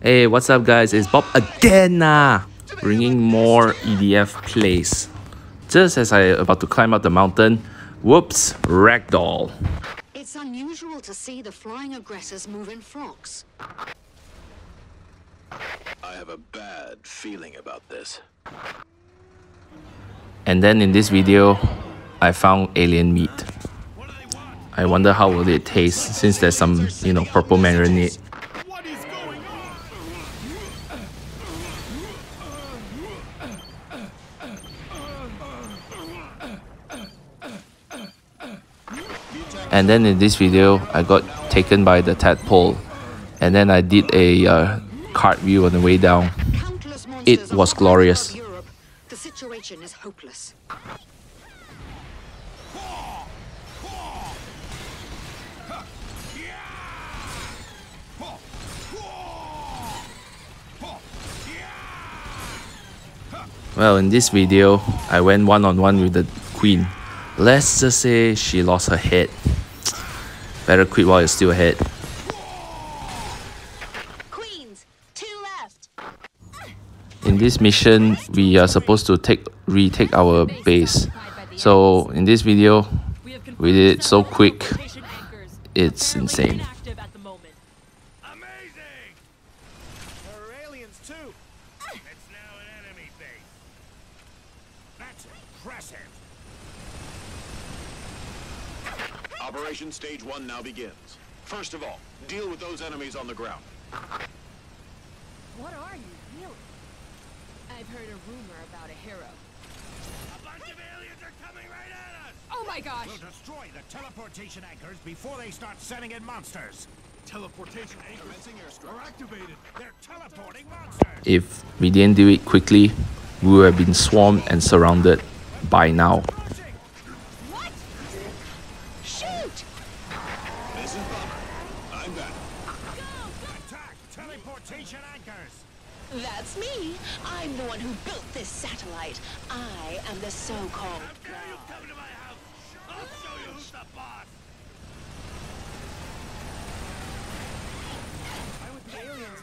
Hey, what's up guys? It's Bob again nah, bringing more EDF plays. Just as I about to climb up the mountain, whoops, ragdoll. It's unusual to see the flying aggressors move in flocks. I have a bad feeling about this. And then in this video, I found alien meat. I wonder how will it taste since there's some, you know, purple marinade. And then in this video, I got taken by the tadpole. And then I did a uh, cart view on the way down. It was glorious. The situation is hopeless. Well, in this video, I went one on one with the queen. Let's just say she lost her head. Better quit while you're still ahead. Queens, two left. In this mission, we are supposed to take retake our base. So in this video, we did it so quick. It's insane. Amazing! There are aliens too. It's now an enemy base. That's impressive. Operation Stage 1 now begins. First of all, deal with those enemies on the ground. What are you, really? I've heard a rumor about a hero. A bunch of aliens are coming right at us! Oh my gosh! We'll destroy the teleportation anchors before they start sending in monsters. Teleportation anchors are activated. They're teleporting monsters. If we didn't do it quickly, we would have been swarmed and surrounded by now.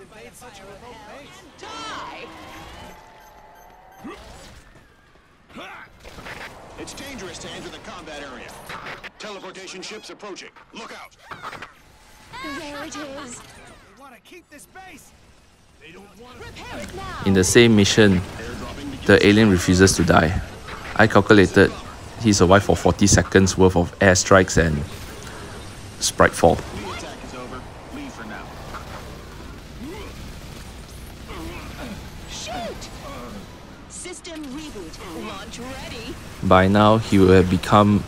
Invade such a remote base? die. It's dangerous to enter the combat area. Teleportation ships approaching. Look out. There it is. They want to keep this base. They don't want to. Repair it now. In the same mission, the alien refuses to die. I calculated he survived for 40 seconds worth of airstrikes and Spritefall. By now, he will have become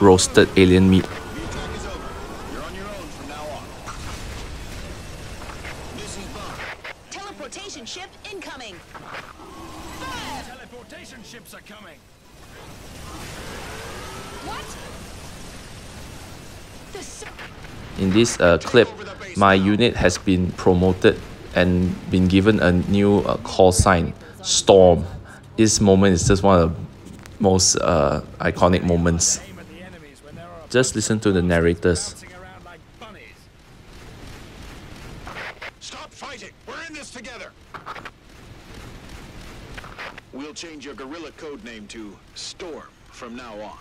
roasted alien meat. The attack is over. You're on your own from now on. This is Bomber. Teleportation ship incoming. Teleportation ships are coming. What? The so- In this uh, clip, my unit has been promoted and been given a new uh, call sign, Storm. This moment is just one of the most uh, iconic moments. Just listen to the narrators. Stop fighting. We're in this together. We'll change your guerrilla code name to Storm from now on.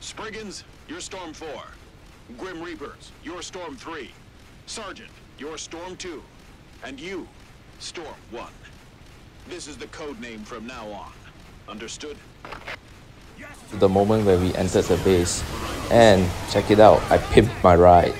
Spriggans, you're Storm 4. Grim Reapers, you're Storm 3. Sergeant, you're Storm 2. And you, Storm 1. This is the code name from now on. Understood? The moment where we entered the base, and check it out, I pimped my ride.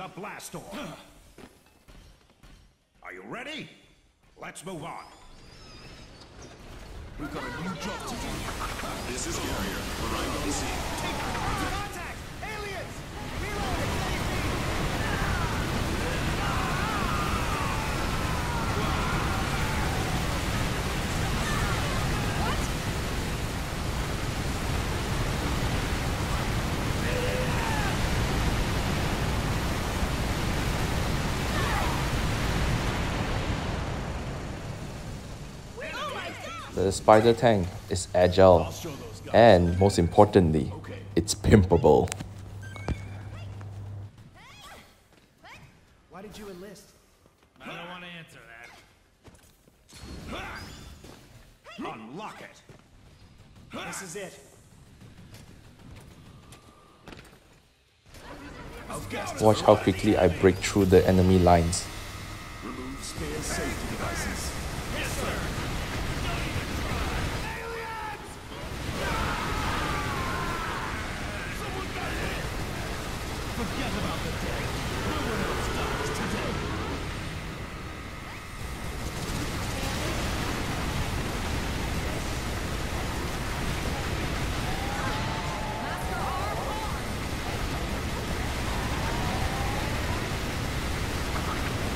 The blast door. Are you ready? Let's move on. We've got a new job to do. This is Carrier. Scene. The spider tank is agile and most importantly, it's pimpable. Why did you enlist? I don't want to answer that. Unlock it! This is it. Watch how quickly I break through the enemy lines. Remove spare safety devices.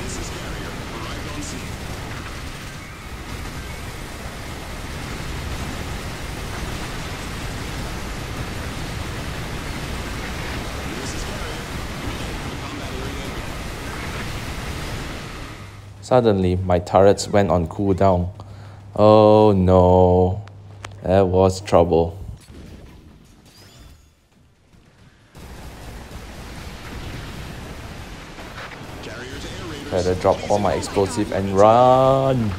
This is Carrier. Arrived on scene. This is Carrier. Return to combat area. Suddenly, my turrets went on cooldown. Oh no, that was trouble. Better drop all my explosive and run.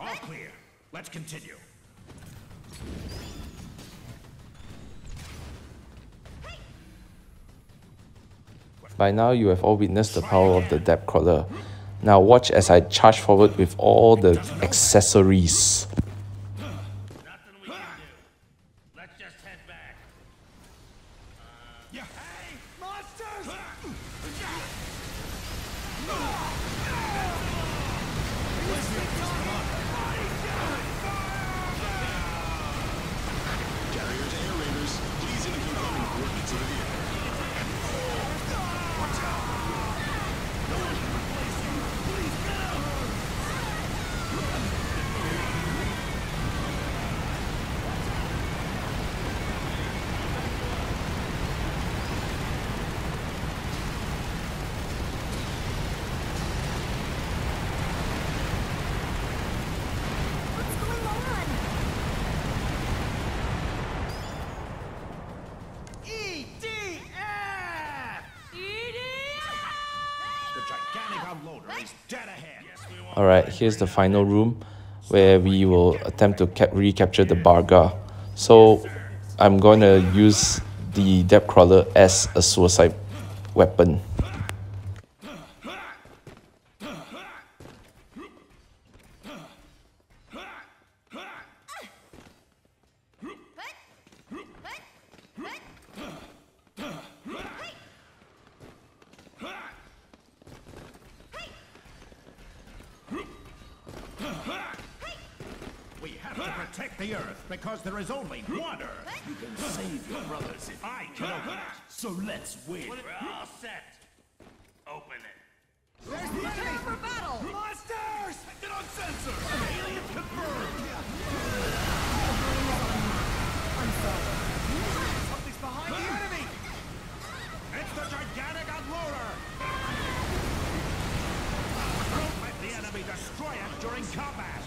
All clear. Let's continue. By now, you have all witnessed the power of the depth crawler. Now, watch as I charge forward with all the accessories. Nothing we can do. Let's just head back. Yeah. Hey, monsters! Carrier to air raiders. Please indicate landing coordinates of the vehicle. EDF! The gigantic unloader is dead ahead. Yes, we want Alright, here's the final room where we will attempt to cap- recapture the Barga. So, I'm going to use the depth crawler as a suicide weapon. We have to protect the Earth because there is only one Earth. You can save your brothers if I can open it. So let's win. We're all set. Open it. There's the Prepare for battle! Monsters! Get on sensor! Aliens confirmed! Something's behind the enemy! It's the gigantic unloader! Don't let the enemy destroy us during combat!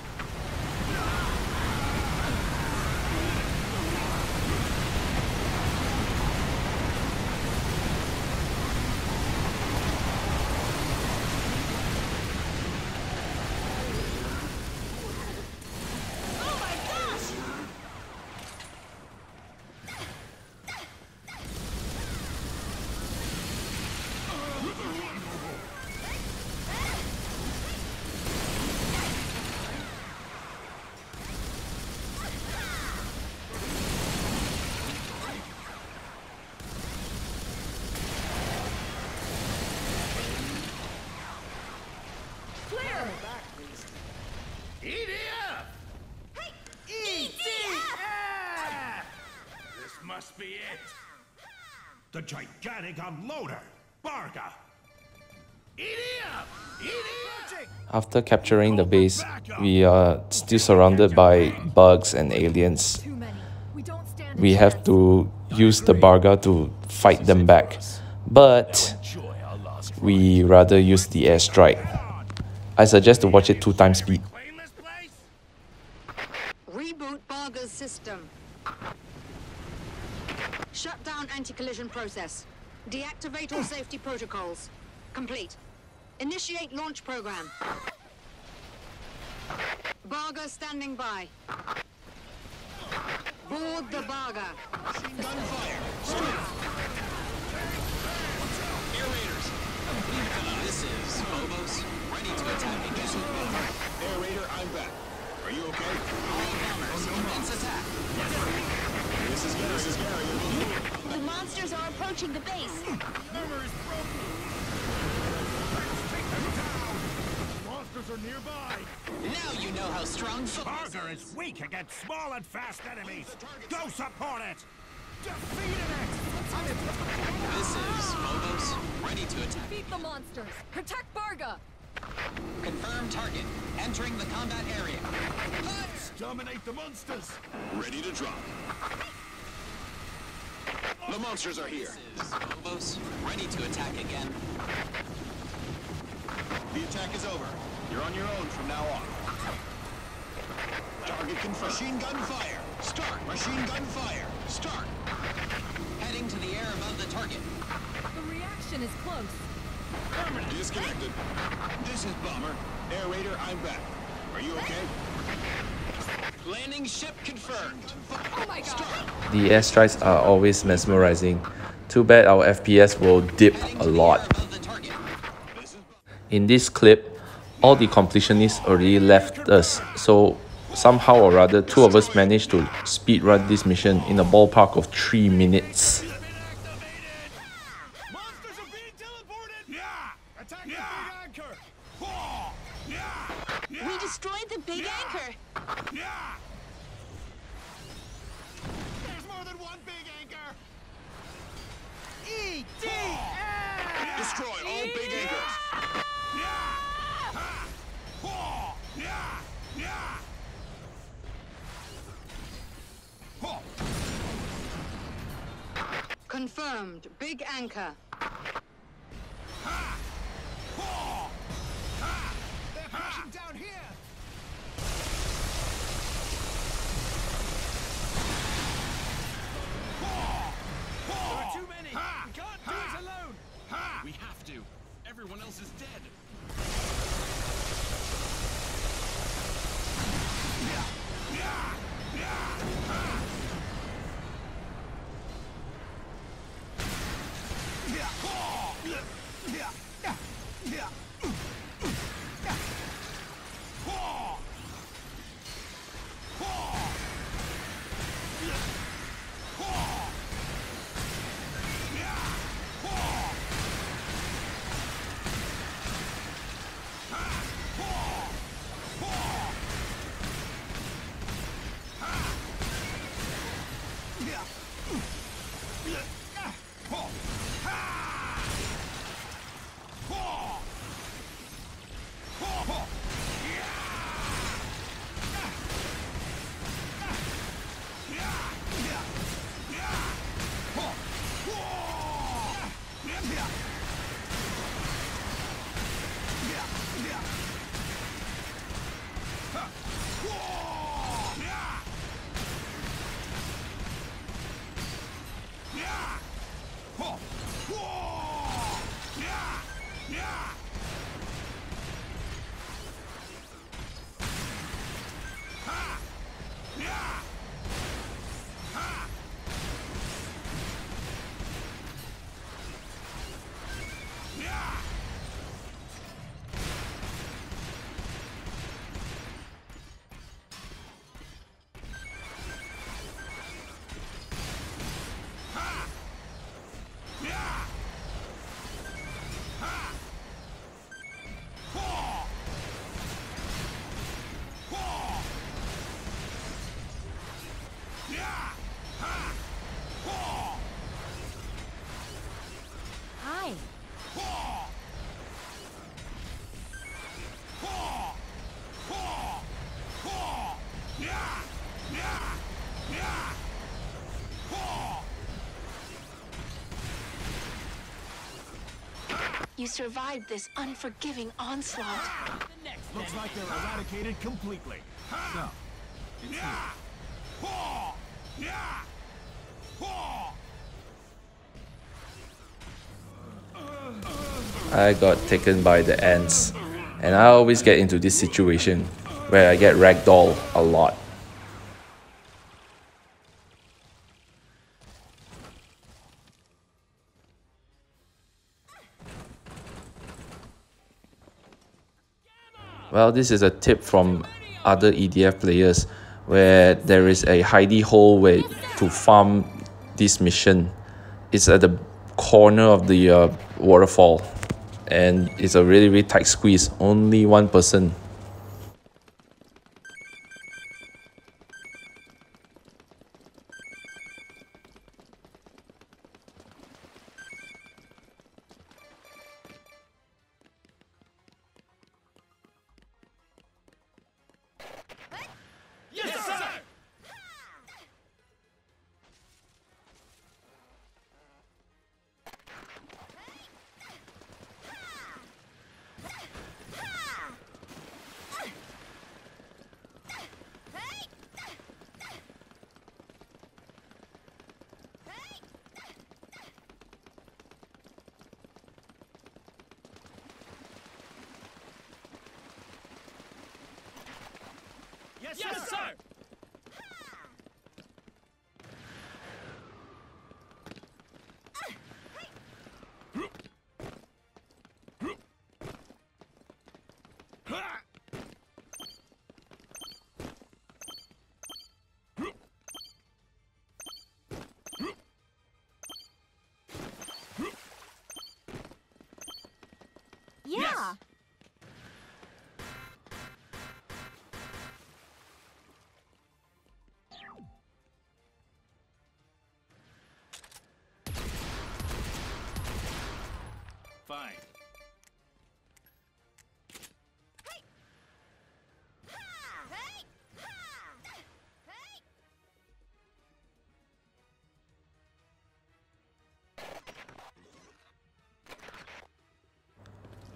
EDF! EDF! This must be it. The gigantic unloader, Barga. EDF! EDF! After capturing the base, we are still surrounded by bugs and aliens. We don't stand a We have to use the Barga to fight them back. But Enjoy our last we rather use the airstrike. I suggest to watch it two times speed. Claim this place? Reboot Barga's system. Shut down anti-collision process. Deactivate all safety protocols. Complete. Initiate launch program. Barga standing by. Board the Barga. Gunfire! Stop! Air Raiders! This is Phobos, Are you okay? The monsters are approaching the base. Armor is broken. Take them down. Monsters are nearby. Now you know how strong Barga is weak against small and fast enemies. Go support it. Defeated it. This is Phobos, ready to attack. Beat the monsters. Protect Barga. Confirm target. Entering the combat area. Dominate the monsters. Ready to drop. The monsters are here. This is Phobos, ready to attack again. The attack is over. You're on your own from now on. Target confirmed. Machine gun fire. Start. Machine gun fire. Start. Heading to the air above the target. The reaction is close. Disconnected. This is Bomber. Air Raider, I'm back. Are you okay? Landing ship confirmed. Oh my god. The airstrikes are always mesmerizing. Too bad our FPS will dip a to the air lot. above the target. In this clip, all the completionists already left us, so somehow or rather, two of us managed to speedrun this mission in a ballpark of 3 minutes. We destroyed the big anchor. Yeah. There's more than one big anchor. E D F. Destroy all big anchors. Yeah. Ha. Yeah. Yeah. Confirmed. Big anchor. Everyone else is dead. Yeah! You survived this unforgiving onslaught. Looks like they're eradicated completely. No. It's. I got taken by the ants. And I always get into this situation where I get ragdoll a lot. Well, this is a tip from other EDF players where there is a hidey hole where to farm this mission. It's at the corner of the uh, waterfall and it's a really really tight squeeze only one person Yes, yes sir! Yeah. Fine.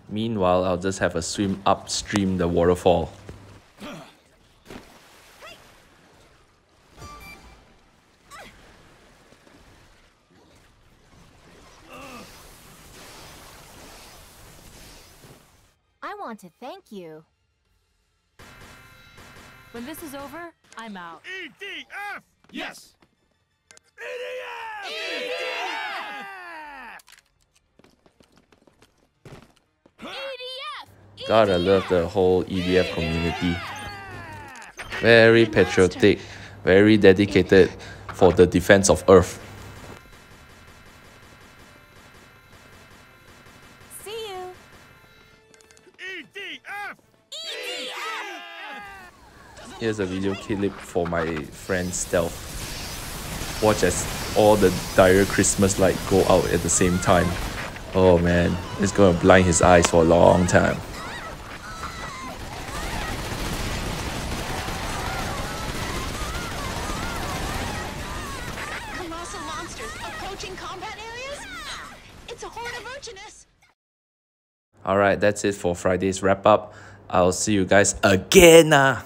Meanwhile I'll just have a swim upstream the waterfall I want to thank you. When this is over, I'm out. EDF! Yes! God I love the whole EDF community very patriotic very dedicated for the defense of earth See you. EDF! Here's a video clip for my friend Stealth. Watch as all the dire Christmas light go out at the same time. Oh man, it's gonna blind his eyes for a long time. That's it for Friday's wrap up. I'll see you guys again. ah.